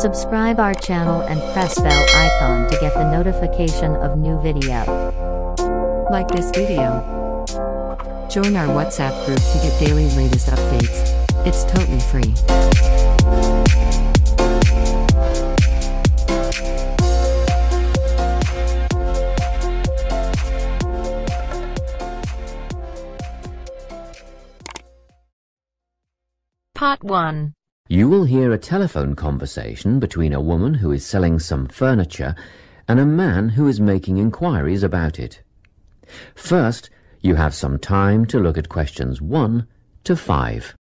Subscribe our channel and press bell icon to get the notification of new video. Like this video. Join our WhatsApp group to get daily latest updates. It's totally free. Part 1. You will hear a telephone conversation between a woman who is selling some furniture and a man who is making inquiries about it. First, you have some time to look at questions 1 to 5.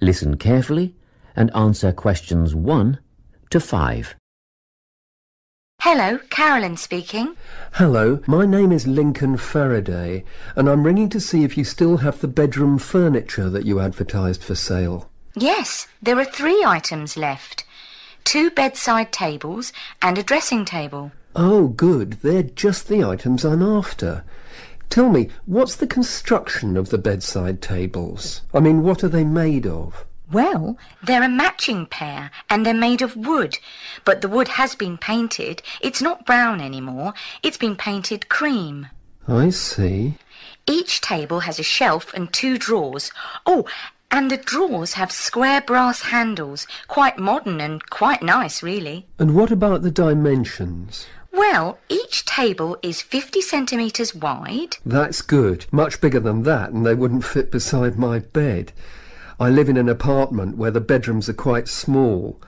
Listen carefully and answer questions 1 to 5. Hello, Carolyn speaking. Hello, my name is Lincoln Faraday, and I'm ringing to see if you still have the bedroom furniture that you advertised for sale. Yes, there are three items left two bedside tables and a dressing table. Oh, good, they're just the items I'm after. Tell me, what's the construction of the bedside tables? I mean, what are they made of? Well, they're a matching pair and they're made of wood, but the wood has been painted. It's not brown anymore, it's been painted cream. I see. Each table has a shelf and two drawers. Oh, and the drawers have square brass handles, quite modern and quite nice, really. And what about the dimensions? Well, each table is 50 centimetres wide. That's good. Much bigger than that, and they wouldn't fit beside my bed. I live in an apartment where the bedrooms are quite small.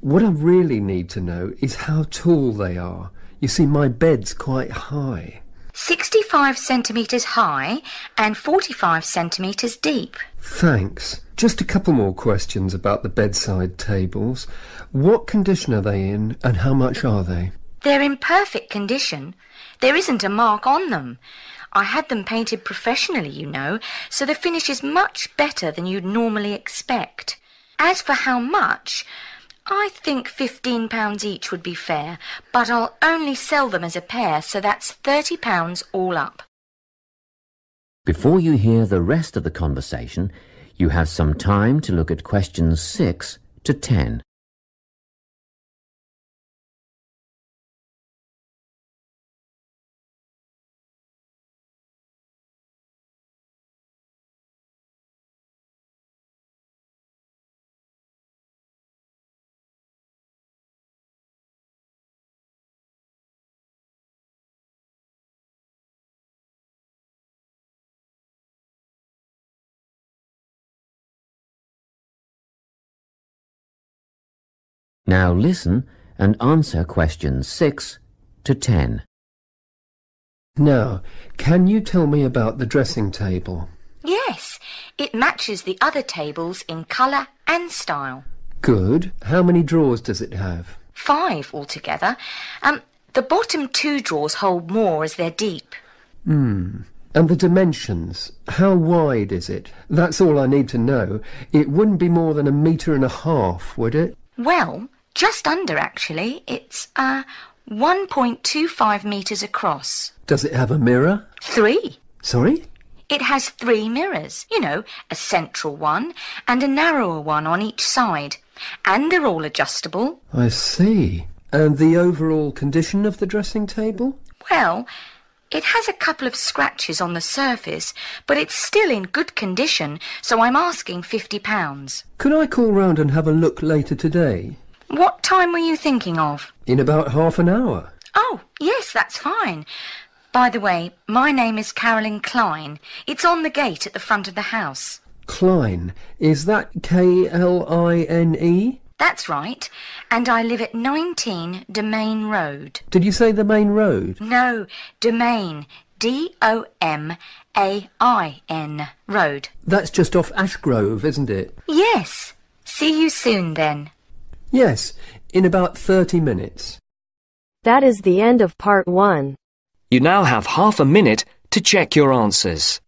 What I really need to know is how tall they are. You see, my bed's quite high. 65 centimetres high and 45 centimetres deep. Thanks. Just a couple more questions about the bedside tables. What condition are they in, and how much are they? They're in perfect condition. There isn't a mark on them. I had them painted professionally, you know, so the finish is much better than you'd normally expect. As for how much, I think fifteen pounds each would be fair, but I'll only sell them as a pair, so that's thirty pounds all up. Before you hear the rest of the conversation, you have some time to look at questions 6 to 10. Now listen and answer questions 6 to 10. Now, can you tell me about the dressing table? Yes, it matches the other tables in colour and style. Good. How many drawers does it have? Five altogether. Um, the bottom two drawers hold more as they're deep. Hmm. And the dimensions? How wide is it? That's all I need to know. It wouldn't be more than a metre and a half, would it? Well, just under actually. It's uh 1.25 metres across. Does it have a mirror? Three. Sorry? It has three mirrors, you know, a central one and a narrower one on each side. And they're all adjustable. I see. And the overall condition of the dressing table? Well, it has a couple of scratches on the surface, but it's still in good condition, so I'm asking fifty pounds. Could I call round and have a look later today? What time were you thinking of? In about half an hour. Oh, yes, that's fine. By the way, my name is Carolyn Klein. It's on the gate at the front of the house. Klein. Is that K L I N E? That's right. And I live at 19 Domain Road. Did you say the main road? No, Domain. D O M A I N Road. That's just off Ashgrove, isn't it? Yes. See you soon then. Yes, in about 30 minutes. That is the end of part one. You now have half a minute to check your answers.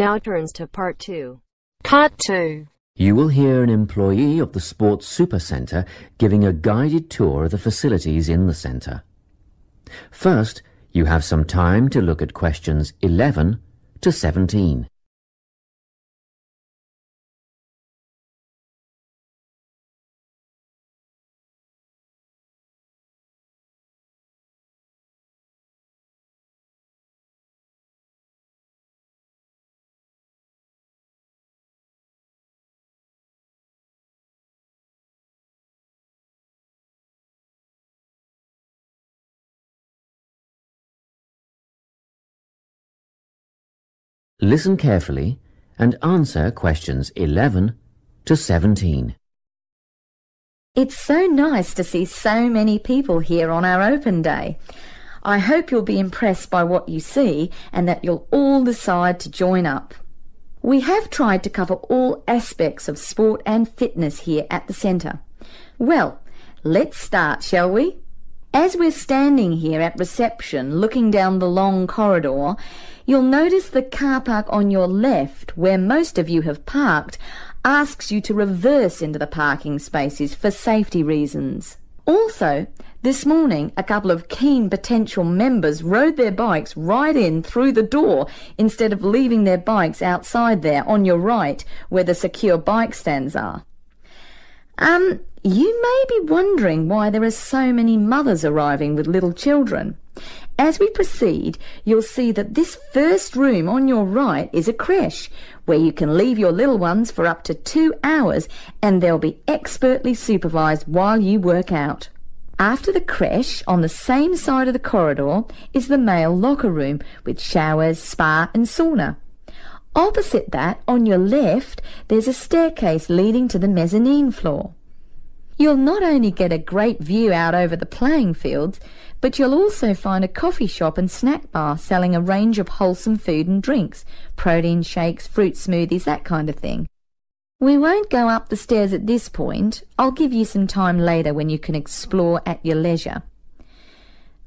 Now turns to part two. Part 2. You will hear an employee of the Sports Supercentre giving a guided tour of the facilities in the centre. First, you have some time to look at questions 11 to 17. Listen carefully and answer questions 11 to 17. It's so nice to see so many people here on our open day. I hope you'll be impressed by what you see and that you'll all decide to join up. We have tried to cover all aspects of sport and fitness here at the centre. Well, let's start, shall we? As we're standing here at reception looking down the long corridor, you'll notice the car park on your left, where most of you have parked, asks you to reverse into the parking spaces for safety reasons. Also, this morning, a couple of keen potential members rode their bikes right in through the door instead of leaving their bikes outside there on your right where the secure bike stands are. Um, you may be wondering why there are so many mothers arriving with little children. As we proceed, you'll see that this first room on your right is a creche, where you can leave your little ones for up to two hours and they'll be expertly supervised while you work out. After the creche, on the same side of the corridor, is the male locker room with showers, spa and sauna. Opposite that, on your left, there's a staircase leading to the mezzanine floor. You'll not only get a great view out over the playing fields, but you'll also find a coffee shop and snack bar selling a range of wholesome food and drinks, protein shakes, fruit smoothies, that kind of thing. We won't go up the stairs at this point. I'll give you some time later when you can explore at your leisure.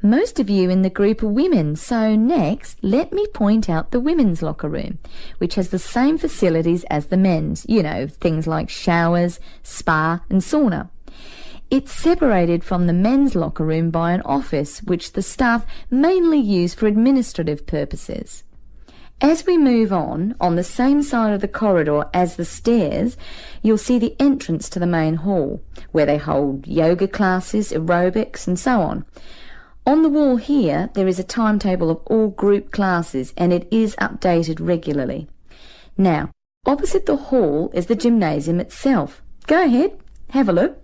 Most of you in the group are women, so next let me point out the women's locker room, which has the same facilities as the men's, you know, things like showers, spa and sauna. It's separated from the men's locker room by an office which the staff mainly use for administrative purposes. As we move on, on the same side of the corridor as the stairs, you'll see the entrance to the main hall, where they hold yoga classes, aerobics and so on. On the wall here, there is a timetable of all group classes and it is updated regularly. Now, opposite the hall is the gymnasium itself. Go ahead, have a look.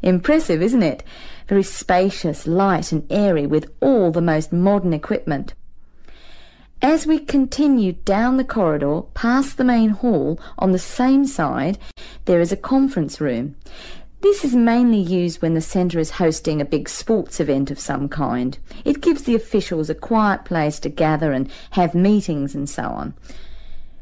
Impressive, isn't it? Very spacious, light and airy with all the most modern equipment. As we continue down the corridor past the main hall on the same side, there is a conference room. This is mainly used when the centre is hosting a big sports event of some kind. It gives the officials a quiet place to gather and have meetings and so on.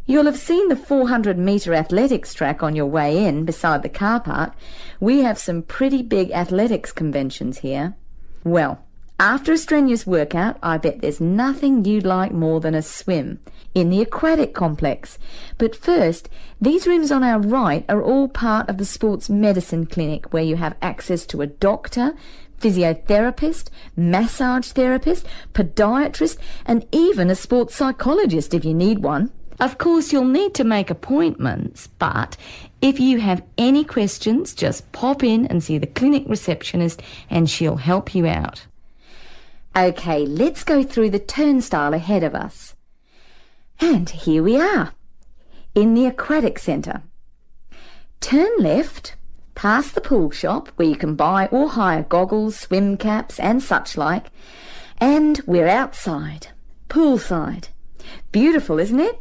You'll have seen the 400 metre athletics track on your way in beside the car park. We have some pretty big athletics conventions here. Well, after a strenuous workout, I bet there's nothing you'd like more than a swim in the aquatic complex. But first, these rooms on our right are all part of the sports medicine clinic where you have access to a doctor, physiotherapist, massage therapist, podiatrist, and even a sports psychologist if you need one. Of course, you'll need to make appointments, but if you have any questions, just pop in and see the clinic receptionist and she'll help you out. Okay, let's go through the turnstile ahead of us. And here we are, in the Aquatic Centre. Turn left, past the pool shop where you can buy or hire goggles, swim caps, and such like, and we're outside, poolside. Beautiful, isn't it?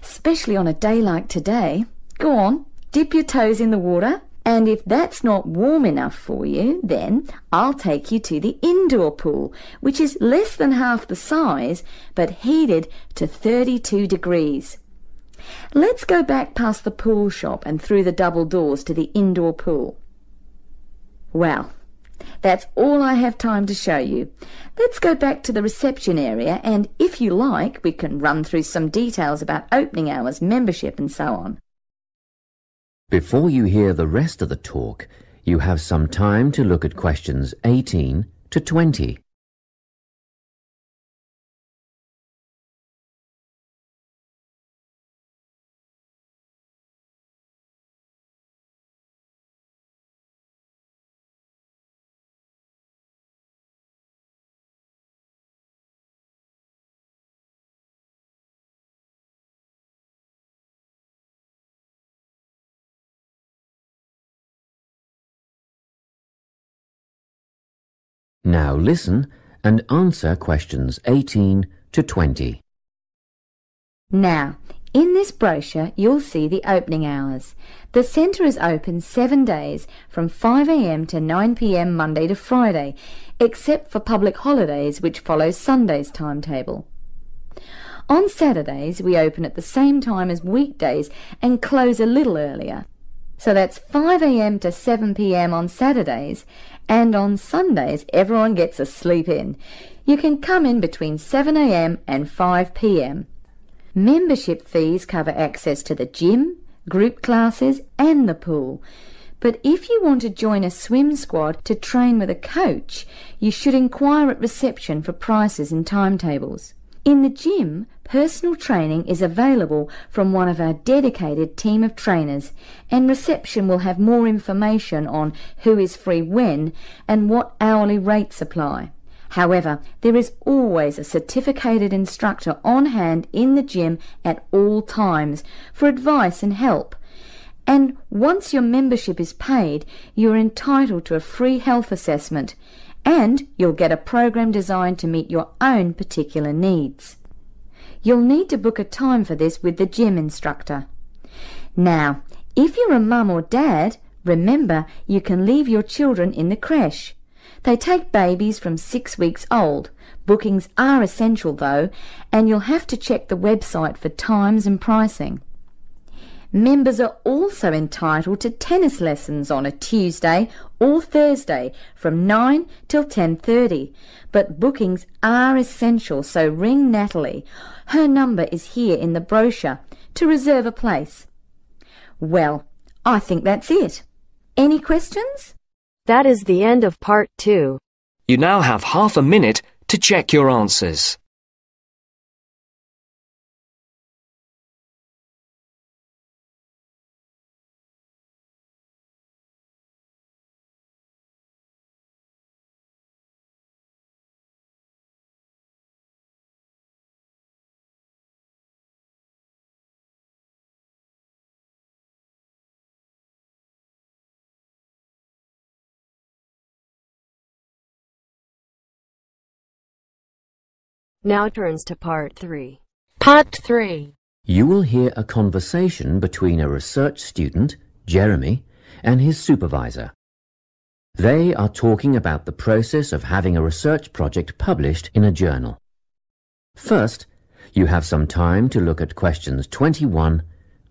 Especially on a day like today. Go on, dip your toes in the water, and if that's not warm enough for you, then I'll take you to the indoor pool, which is less than half the size, but heated to 32 degrees. Let's go back past the pool shop and through the double doors to the indoor pool. Well, that's all I have time to show you. Let's go back to the reception area and if you like, we can run through some details about opening hours, membership and so on. Before you hear the rest of the talk, you have some time to look at questions 18 to 20. Now listen and answer questions 18 to 20. Now, in this brochure, you'll see the opening hours. The centre is open seven days from 5am to 9pm Monday to Friday, except for public holidays which follow Sunday's timetable. On Saturdays, we open at the same time as weekdays and close a little earlier. So that's 5am to 7pm on Saturdays, and on Sundays everyone gets a sleep in. You can come in between 7am and 5pm. Membership fees cover access to the gym, group classes and the pool. But if you want to join a swim squad to train with a coach, you should inquire at reception for prices and timetables. In the gym, personal training is available from one of our dedicated team of trainers, and reception will have more information on who is free when and what hourly rates apply. However, there is always a certificated instructor on hand in the gym at all times for advice and help. And once your membership is paid, you are entitled to a free health assessment and you'll get a program designed to meet your own particular needs. You'll need to book a time for this with the gym instructor. Now, if you're a mum or dad, remember you can leave your children in the creche. They take babies from six weeks old. Bookings are essential though, and you'll have to check the website for times and pricing. Members are also entitled to tennis lessons on a Tuesday or Thursday from 9 till 10.30. But bookings are essential, so ring Natalie. Her number is here in the brochure to reserve a place. Well, I think that's it. Any questions? That is the end of part two. You now have half a minute to check your answers. Now turns to part three. Part three. You will hear a conversation between a research student, Jeremy, and his supervisor. They are talking about the process of having a research project published in a journal. First, you have some time to look at questions 21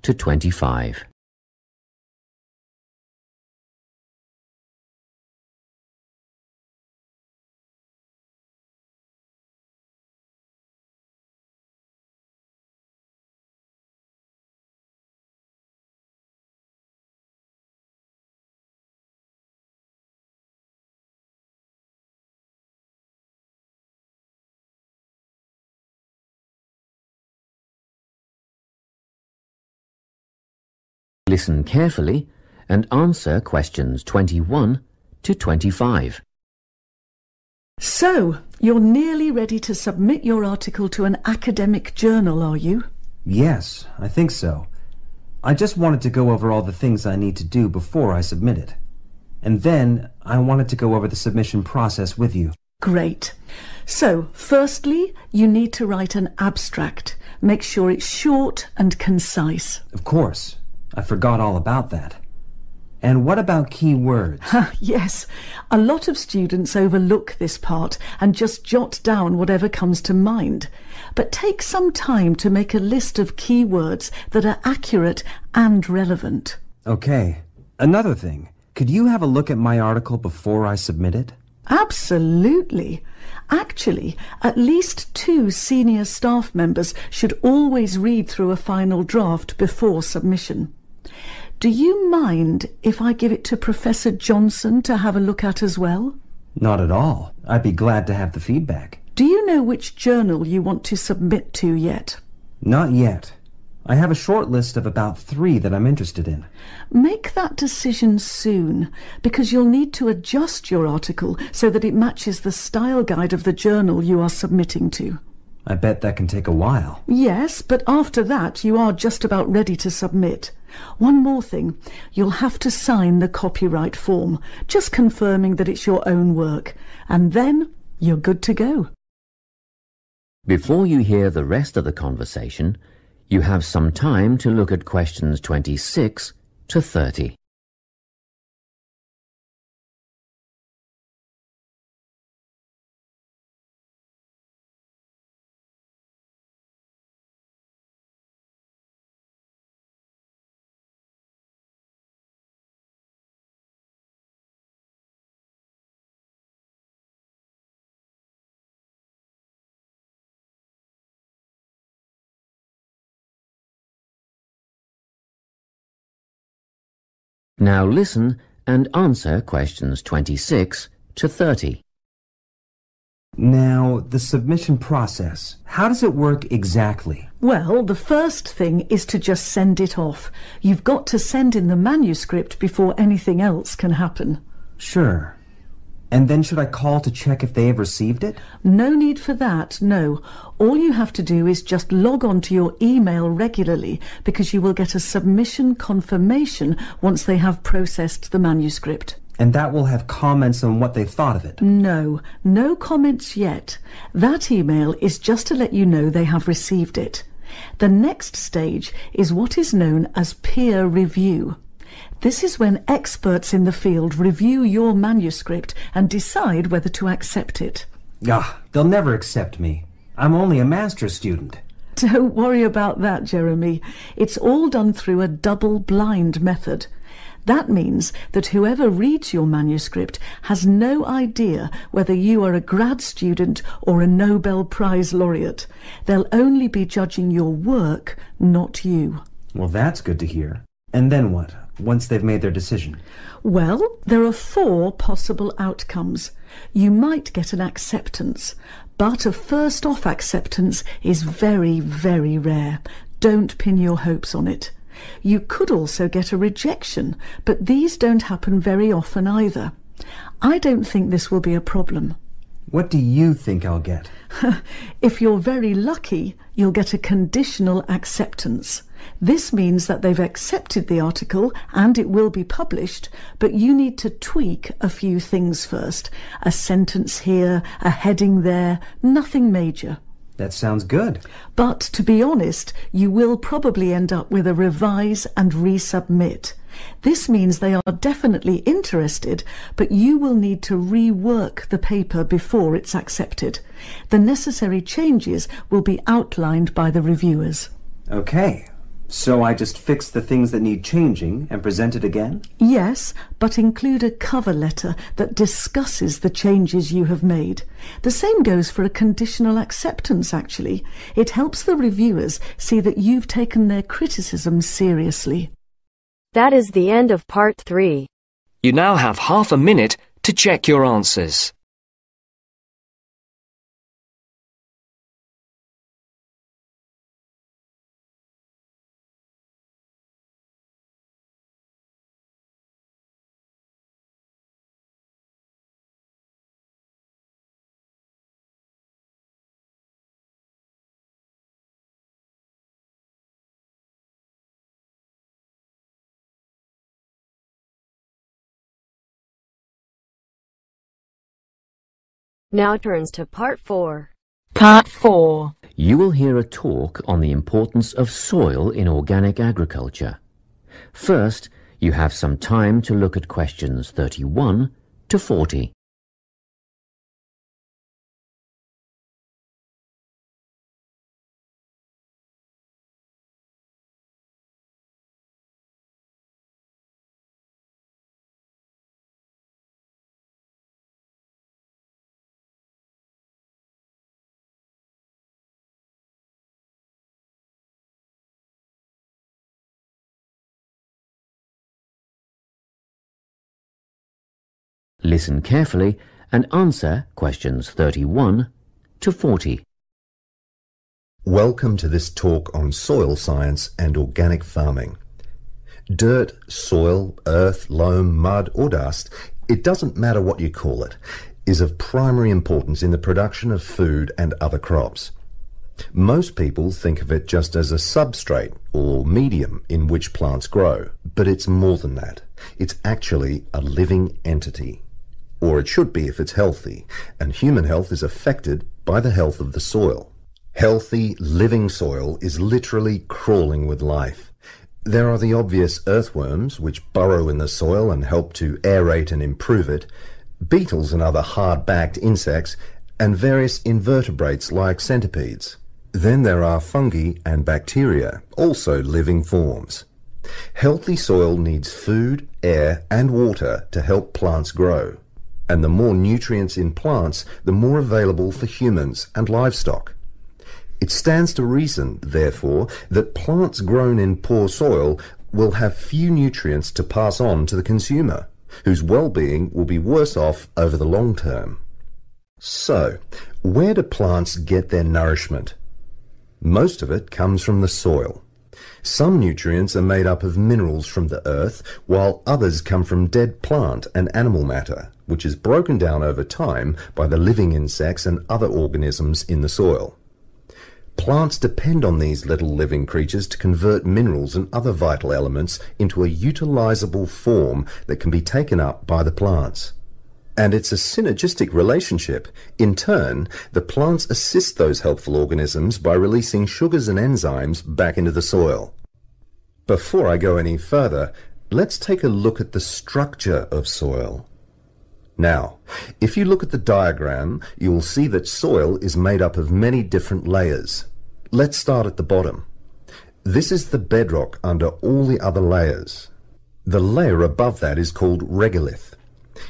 to 25. Listen carefully and answer questions 21 to 25. So, you're nearly ready to submit your article to an academic journal, are you? Yes, I think so. I just wanted to go over all the things I need to do before I submit it. And then I wanted to go over the submission process with you. Great. So, firstly, you need to write an abstract. Make sure it's short and concise. Of course. I forgot all about that. And what about key words? yes, a lot of students overlook this part and just jot down whatever comes to mind. But take some time to make a list of key words that are accurate and relevant. Okay. Another thing. Could you have a look at my article before I submit it? Absolutely. Actually, at least two senior staff members should always read through a final draft before submission. Do you mind if I give it to Professor Johnson to have a look at as well? Not at all. I'd be glad to have the feedback. Do you know which journal you want to submit to yet? Not yet. I have a short list of about three that I'm interested in. Make that decision soon, because you'll need to adjust your article so that it matches the style guide of the journal you are submitting to. I bet that can take a while. Yes, but after that you are just about ready to submit. One more thing. You'll have to sign the copyright form, just confirming that it's your own work. And then you're good to go. Before you hear the rest of the conversation, you have some time to look at questions 26 to 30. Now listen and answer questions 26 to 30. Now, the submission process. How does it work exactly? Well, the first thing is to just send it off. You've got to send in the manuscript before anything else can happen. Sure. And then should I call to check if they have received it? No need for that, no. All you have to do is just log on to your email regularly because you will get a submission confirmation once they have processed the manuscript. And that will have comments on what they thought of it? No, no comments yet. That email is just to let you know they have received it. The next stage is what is known as peer review. This is when experts in the field review your manuscript and decide whether to accept it. Ah, they'll never accept me. I'm only a master's student. Don't worry about that, Jeremy. It's all done through a double-blind method. That means that whoever reads your manuscript has no idea whether you are a grad student or a Nobel Prize laureate. They'll only be judging your work, not you. Well, that's good to hear. And then what? Once they've made their decision? Well, there are four possible outcomes. You might get an acceptance, but a first off acceptance is very, very rare. Don't pin your hopes on it. You could also get a rejection, but these don't happen very often either. I don't think this will be a problem. What do you think I'll get? if you're very lucky, you'll get a conditional acceptance. This means that they've accepted the article and it will be published, but you need to tweak a few things first. A sentence here, a heading there, nothing major. That sounds good. But to be honest, you will probably end up with a revise and resubmit. This means they are definitely interested, but you will need to rework the paper before it's accepted. The necessary changes will be outlined by the reviewers. Okay, so I just fix the things that need changing and present it again? Yes, but include a cover letter that discusses the changes you have made. The same goes for a conditional acceptance, actually. It helps the reviewers see that you've taken their criticism seriously. That is the end of part three. You now have half a minute to check your answers. Now turns to part 4. Part 4. You will hear a talk on the importance of soil in organic agriculture. First, you have some time to look at questions 31 to 40. Listen carefully and answer questions 31 to 40. Welcome to this talk on soil science and organic farming. Dirt, soil, earth, loam, mud or dust, it doesn't matter what you call it, is of primary importance in the production of food and other crops. Most people think of it just as a substrate or medium in which plants grow, but it's more than that. It's actually a living entity or it should be if it's healthy, and human health is affected by the health of the soil. Healthy, living soil is literally crawling with life. There are the obvious earthworms, which burrow in the soil and help to aerate and improve it, beetles and other hard-backed insects, and various invertebrates like centipedes. Then there are fungi and bacteria, also living forms. Healthy soil needs food, air, and water to help plants grow and the more nutrients in plants, the more available for humans and livestock. It stands to reason, therefore, that plants grown in poor soil will have few nutrients to pass on to the consumer, whose well-being will be worse off over the long term. So, where do plants get their nourishment? Most of it comes from the soil. Some nutrients are made up of minerals from the earth, while others come from dead plant and animal matter, which is broken down over time by the living insects and other organisms in the soil. Plants depend on these little living creatures to convert minerals and other vital elements into a utilizable form that can be taken up by the plants. And it's a synergistic relationship. In turn, the plants assist those helpful organisms by releasing sugars and enzymes back into the soil. Before I go any further, let's take a look at the structure of soil. Now, if you look at the diagram, you will see that soil is made up of many different layers. Let's start at the bottom. This is the bedrock under all the other layers. The layer above that is called regolith.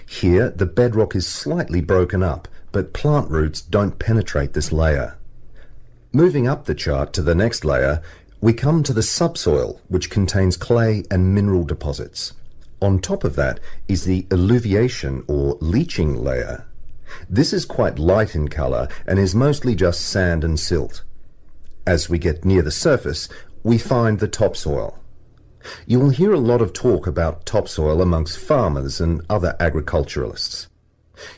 Here, the bedrock is slightly broken up, but plant roots don't penetrate this layer. Moving up the chart to the next layer, we come to the subsoil, which contains clay and mineral deposits. On top of that is the eluviation or leaching layer. This is quite light in colour and is mostly just sand and silt. As we get near the surface, we find the topsoil. You will hear a lot of talk about topsoil amongst farmers and other agriculturalists.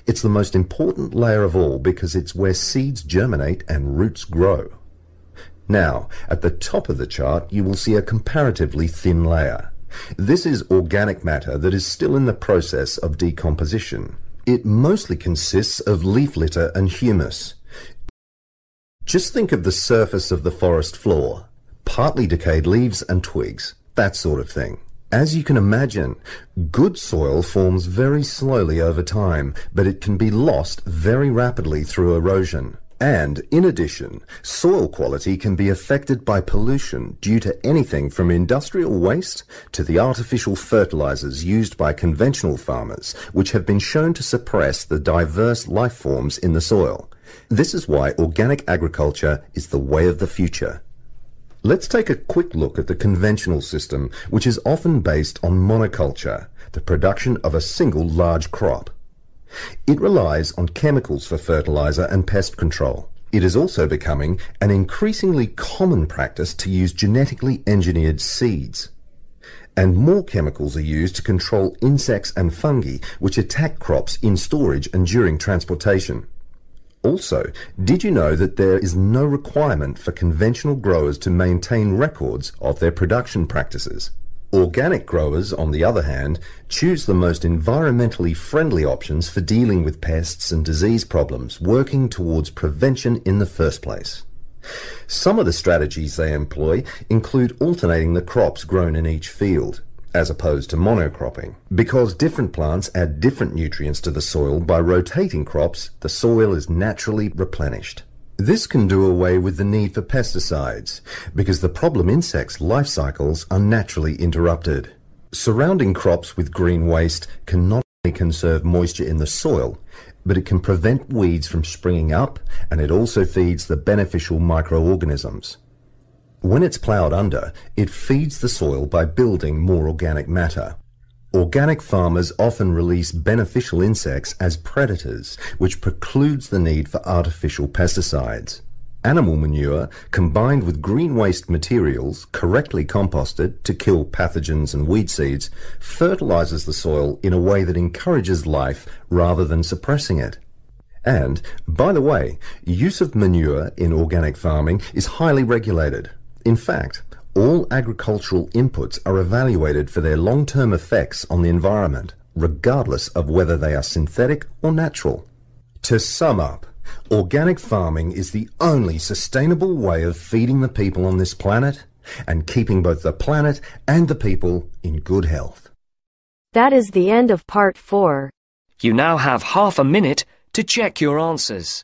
It's the most important layer of all because it's where seeds germinate and roots grow. Now, at the top of the chart, you will see a comparatively thin layer. This is organic matter that is still in the process of decomposition. It mostly consists of leaf litter and humus. Just think of the surface of the forest floor, partly decayed leaves and twigs, that sort of thing. As you can imagine, good soil forms very slowly over time, but it can be lost very rapidly through erosion. And, in addition, soil quality can be affected by pollution due to anything from industrial waste to the artificial fertilizers used by conventional farmers, which have been shown to suppress the diverse life forms in the soil. This is why organic agriculture is the way of the future. Let's take a quick look at the conventional system, which is often based on monoculture, the production of a single large crop. It relies on chemicals for fertilizer and pest control. It is also becoming an increasingly common practice to use genetically engineered seeds. And more chemicals are used to control insects and fungi which attack crops in storage and during transportation. Also, did you know that there is no requirement for conventional growers to maintain records of their production practices? Organic growers, on the other hand, choose the most environmentally friendly options for dealing with pests and disease problems, working towards prevention in the first place. Some of the strategies they employ include alternating the crops grown in each field, as opposed to monocropping. Because different plants add different nutrients to the soil, by rotating crops, the soil is naturally replenished. This can do away with the need for pesticides, because the problem insects' life cycles are naturally interrupted. Surrounding crops with green waste can not only conserve moisture in the soil, but it can prevent weeds from springing up and it also feeds the beneficial microorganisms. When it's ploughed under, it feeds the soil by building more organic matter. Organic farmers often release beneficial insects as predators, which precludes the need for artificial pesticides. Animal manure, combined with green waste materials, correctly composted to kill pathogens and weed seeds, fertilizes the soil in a way that encourages life rather than suppressing it. And, by the way, use of manure in organic farming is highly regulated. In fact, all agricultural inputs are evaluated for their long-term effects on the environment, regardless of whether they are synthetic or natural. To sum up, organic farming is the only sustainable way of feeding the people on this planet and keeping both the planet and the people in good health. That is the end of part 4. You now have half a minute to check your answers.